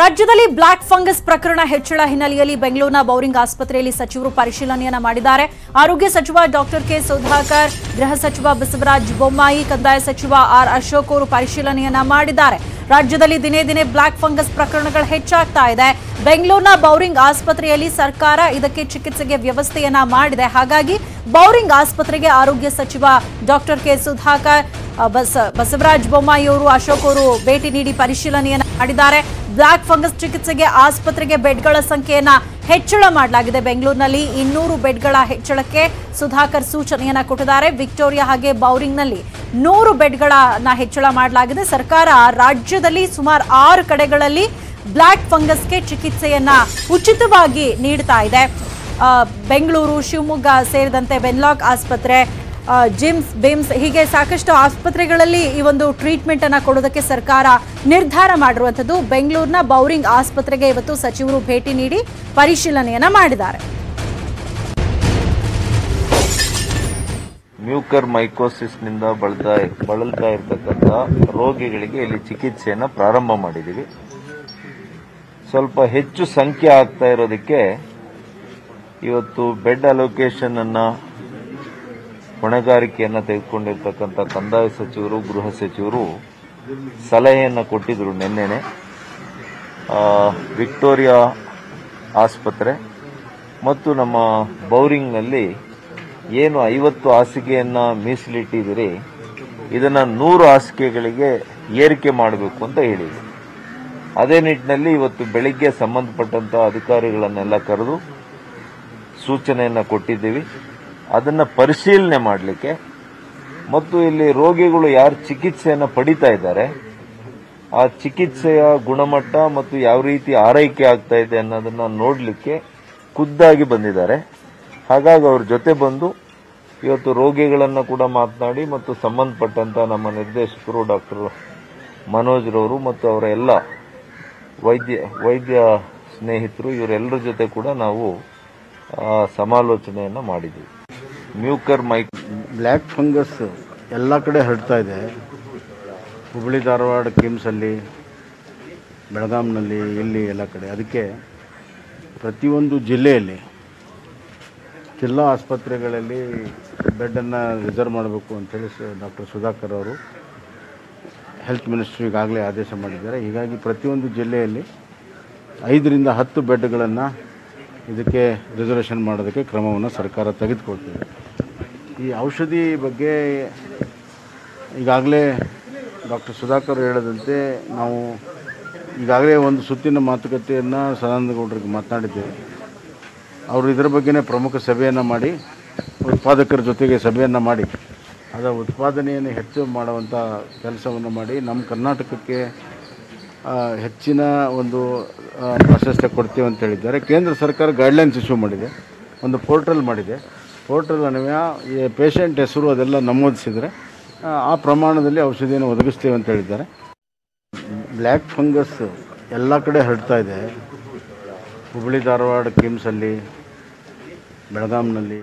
ರಾಜ್ಯದಲ್ಲಿ block fungus ಪ್ರಕರಣ ಹೆಚ್ಚಳ ಹಿನ್ನೆಲೆಯಲ್ಲಿ ಬೆಂಗಳೂರಿನ ಬೌರಿಂಗ್ ಆಸ್ಪತ್ರೆಯಲ್ಲಿ ಸಚಿವರು ಪರಿಶೀಲನೆಯನ್ನ ಮಾಡಿದ್ದಾರೆ. ಆರೋಗ್ಯ ಸಚಿವ ಡಾಕ್ಟರ್ ಕೆ ಸುಧಾಕರ್, ಗೃಹ ಸಚಿವ ಬಸವರಾಜ್ ಬೊಮ್ಮಾಯಿ, ಕಂದಾಯ ಸಚಿವ ಆರ್ ಅಶೋಕ್ ಅವರು ಪರಿಶೀಲನೆಯನ್ನ ಮಾಡಿದ್ದಾರೆ. ರಾಜ್ಯದಲ್ಲಿ ದಿನೇ ದಿನೇ ಬ್ಲಾಕ್ ಫಂಗಸ್ ಪ್ರಕರಣಗಳು ಹೆಚ್ಚಾಗ್ತಾ ಇದೆ. ಬೆಂಗಳೂರಿನ ಬೌರಿಂಗ್ ಆಸ್ಪತ್ರೆಯಲ್ಲಿ ಸರ್ಕಾರ ಇದಕ್ಕೆ ಚಿಕಿತ್ಸೆಗೆ ವ್ಯವಸ್ಥೆಯನ್ನ ಮಾಡಿದೆ. ಹಾಗಾಗಿ ಬೌರಿಂಗ್ ಆಸ್ಪತ್ರೆಗೆ ಆರೋಗ್ಯ ಸಚಿವ ಡಾಕ್ಟರ್ ಕೆ ಸುಧಾಕರ್ ಬಸ, ಬಸವರಾಜ ಬೊಮ್ಮಾಯಿ ಅವರು, ಅಶೋಕ್ ಅವರು ಭೇಟಿ ನೀಡಿ ಪರಿಶೀಲನೆಯನ್ನ ಮಾಡಿದ್ದಾರೆ. ಬ್ಲಾಕ್ ಫಂಗಸ್ ಚಿಕಿತ್ಸೆಗೆ ಆಸ್ಪತ್ರೆಗೆ ಬೆಡ್ಗಳ ಸಂಖ್ಯೆಯನ್ನ ಹೆಚ್ಚಳ ಮಾಡಲಾಗಿದೆ. ಬೆಂಗಳೂರಿನಲ್ಲಿ ಇನ್ನೂರು ಬೆಡ್ಗಳ ಹೆಚ್ಚಳಕ್ಕೆ ಸುಧಾಕರ್ ಸೂಚನೆಯನ್ನ ಕೊಟ್ಟಿದ್ದಾರೆ. ವಿಕ್ಟೋರಿಯಾ ಹಾಗೆ ಬೌರಿಂಗ್ನಲ್ಲಿ ನೂರು ಬೆಡ್ಗಳನ್ನ ಹೆಚ್ಚಳ ಮಾಡಲಾಗಿದೆ. ಸರ್ಕಾರ ರಾಜ್ಯದಲ್ಲಿ ಸುಮಾರು ಆರು ಕಡೆಗಳಲ್ಲಿ ಬ್ಲಾಕ್ ಫಂಗಸ್ಗೆ ಚಿಕಿತ್ಸೆಯನ್ನ ಉಚಿತವಾಗಿ ನೀಡ್ತಾ ಇದೆ. ಬೆಂಗಳೂರು, ಶಿವಮೊಗ್ಗ ಸೇರಿದಂತೆ ವೆನ್ಲಾಕ್ ಆಸ್ಪತ್ರೆ ಜಿಮ್ಸ್, ಬಿಮ್ಸ್ ಹೀಗೆ ಸಾಕಷ್ಟು ಆಸ್ಪತ್ರೆಗಳಲ್ಲಿ ಈ ಒಂದು ಟ್ರೀಟ್ಮೆಂಟ್ ಅನ್ನ ಕೊಡೋದಕ್ಕೆ ಸರ್ಕಾರ ನಿರ್ಧಾರ ಮಾಡಿರುವಂಥದ್ದು. ಬೆಂಗಳೂರಿನ ಬೌರಿಂಗ್ ಆಸ್ಪತ್ರೆಗೆ ಇವತ್ತು ಸಚಿವರು ಭೇಟಿ ನೀಡಿ ಪರಿಶೀಲನೆಯನ್ನ ಮಾಡಿದ್ದಾರೆ. ಮ್ಯೂಕರ್ ಮೈಕೋಸಿಸ್ನಿಂದ ಬಳಲ್ತಾ ಬಳಲ್ತಾ ಇರತಕ್ಕಂಥ ರೋಗಿಗಳಿಗೆ ಇಲ್ಲಿ ಚಿಕಿತ್ಸೆಯನ್ನು ಪ್ರಾರಂಭ ಮಾಡಿದ್ದೀವಿ ಸ್ವಲ್ಪ ಹೆಚ್ಚು ಸಂಖ್ಯೆ ಆಗ್ತಾ ಇರೋದಕ್ಕೆ ಇವತ್ತು ಬೆಡ್ ಅಲೋಕೇಶನ್ ಅನ್ನ ಹೊಣೆಗಾರಿಕೆಯನ್ನು ತೆಗೆದುಕೊಂಡಿರ್ತಕ್ಕಂಥ ಕಂದಾಯ ಸಚಿವರು, ಗೃಹ ಸಚಿವರು ಸಲಹೆಯನ್ನು ಕೊಟ್ಟಿದ್ರು ನಿನ್ನೆನೆ. ವಿಕ್ಟೋರಿಯಾ ಆಸ್ಪತ್ರೆ ಮತ್ತು ನಮ್ಮ ಬೌರಿಂಗ್ನಲ್ಲಿ ಏನು ಐವತ್ತು ಹಾಸಿಗೆಯನ್ನು ಮೀಸಲಿಟ್ಟಿದ್ದೀರಿ, ಇದನ್ನ ನೂರು ಹಾಸಿಗೆಗಳಿಗೆ ಏರಿಕೆ ಮಾಡಬೇಕು ಅಂತ ಹೇಳಿದ್ರು. ಅದೇ ನಿಟ್ಟಿನಲ್ಲಿ ಇವತ್ತು ಬೆಳಿಗ್ಗೆ ಸಂಬಂಧಪಟ್ಟಂತ ಅಧಿಕಾರಿಗಳನ್ನೆಲ್ಲ ಕರೆದು ಸೂಚನೆಯನ್ನ ಕೊಟ್ಟಿದ್ದೀವಿ. ಅದನ್ನ ಪರಿಶೀಲನೆ ಮಾಡಲಿಕ್ಕೆ ಮತ್ತು ಇಲ್ಲಿ ರೋಗಿಗಳು ಯಾರು ಚಿಕಿತ್ಸೆಯನ್ನು ಪಡಿತಾ ಇದ್ದಾರೆ, ಆ ಚಿಕಿತ್ಸೆಯ ಗುಣಮಟ್ಟ ಮತ್ತು ಯಾವ ರೀತಿ ಆರೈಕೆ ಆಗ್ತಾ ಇದೆ ಅನ್ನೋದನ್ನ ನೋಡಲಿಕ್ಕೆ ಖುದ್ದಾಗಿ ಬಂದಿದ್ದಾರೆ. ಹಾಗಾಗಿ ಅವ್ರ ಜೊತೆ ಬಂದು ಇವತ್ತು ರೋಗಿಗಳನ್ನು ಕೂಡ ಮಾತನಾಡಿ ಮತ್ತು ಸಂಬಂಧಪಟ್ಟಂತ ನಮ್ಮ ನಿರ್ದೇಶಕರು ಡಾಕ್ಟರ್ ಮನೋಜ್ ರವರು ಮತ್ತು ಅವರ ಎಲ್ಲ ವೈದ್ಯ ವೈದ್ಯ ಸ್ನೇಹಿತರು ಇವರೆಲ್ಲರ ಜೊತೆ ಕೂಡ ನಾವು ಸಮಾಲೋಚನೆಯನ್ನು ಮಾಡಿದ್ವಿ. ಮ್ಯೂಕರ್ ಮೈಕ್ ಬ್ಲ್ಯಾಕ್ ಫಂಗಸ್ ಎಲ್ಲ ಕಡೆ ಹರಡ್ತಾ ಇದೆ. ಹುಬ್ಬಳ್ಳಿ ಧಾರವಾಡ ಕಿಮ್ಸಲ್ಲಿ ಬೆಳಗಾಂನಲ್ಲಿ, ಇಲ್ಲಿ ಎಲ್ಲ ಕಡೆ. ಅದಕ್ಕೆ ಪ್ರತಿಯೊಂದು ಜಿಲ್ಲೆಯಲ್ಲಿ ಜಿಲ್ಲಾ ಆಸ್ಪತ್ರೆಗಳಲ್ಲಿ ಬೆಡ್ಡನ್ನು ರಿಸರ್ವ್ ಮಾಡಬೇಕು ಅಂತೇಳಿ ಡಾಕ್ಟರ್ ಸುಧಾಕರ್ ಅವರು ಹೆಲ್ತ್ ಈಗಾಗಲೇ ಆದೇಶ ಮಾಡಿದ್ದಾರೆ. ಹೀಗಾಗಿ ಪ್ರತಿಯೊಂದು ಜಿಲ್ಲೆಯಲ್ಲಿ ಐದರಿಂದ ಹತ್ತು ಬೆಡ್ಗಳನ್ನು ಇದಕ್ಕೆ ರಿಸರ್ವೇಷನ್ ಮಾಡೋದಕ್ಕೆ ಕ್ರಮವನ್ನು ಸರ್ಕಾರ ತೆಗೆದುಕೊಳ್ತಿದೆ. ಈ ಔಷಧಿ ಬಗ್ಗೆ ಈಗಾಗಲೇ ಡಾಕ್ಟರ್ ಸುಧಾಕರ್ ಹೇಳದಂತೆ ನಾವು ಈಗಾಗಲೇ ಒಂದು ಸುತ್ತಿನ ಮಾತುಕತೆಯನ್ನು ಸದಾನಂದಗೌಡರಿಗೆ ಮಾತನಾಡಿದ್ದೇವೆ. ಅವರು ಇದರ ಬಗ್ಗೆನೇ ಪ್ರಮುಖ ಸಭೆಯನ್ನು ಮಾಡಿ, ಉತ್ಪಾದಕರ ಜೊತೆಗೆ ಸಭೆಯನ್ನು ಮಾಡಿ ಅದರ ಉತ್ಪಾದನೆಯನ್ನು ಹೆಚ್ಚು ಮಾಡುವಂಥ ಕೆಲಸವನ್ನು ಮಾಡಿ ನಮ್ಮ ಕರ್ನಾಟಕಕ್ಕೆ ಹೆಚ್ಚಿನ ಒಂದು ಪ್ರಾಶಸ್ತ್ಯ ಕೊಡ್ತೀವಿ ಅಂತ ಹೇಳಿದ್ದಾರೆ. ಕೇಂದ್ರ ಸರ್ಕಾರ ಗೈಡ್ಲೈನ್ಸ್ ಇಶ್ಯೂ ಮಾಡಿದೆ, ಒಂದು ಪೋರ್ಟಲ್ ಮಾಡಿದೆ. ಪೋರ್ಟಲ್ ಅನ್ವಯ ಈ ಪೇಷಂಟ್ ಹೆಸರು ಅದೆಲ್ಲ ನಮೂದಿಸಿದರೆ, ಆ ಪ್ರಮಾಣದಲ್ಲಿ ಔಷಧಿಯನ್ನು ಒದಗಿಸ್ತೀವಿ ಅಂತ ಹೇಳಿದ್ದಾರೆ. ಬ್ಲ್ಯಾಕ್ ಫಂಗಸ್ ಎಲ್ಲ ಕಡೆ ಹರಡ್ತಾ ಇದೆ. ಹುಬ್ಬಳ್ಳಿ ಧಾರವಾಡ ಕಿಮ್ಸಲ್ಲಿ ಬೆಳಗಾಂನಲ್ಲಿ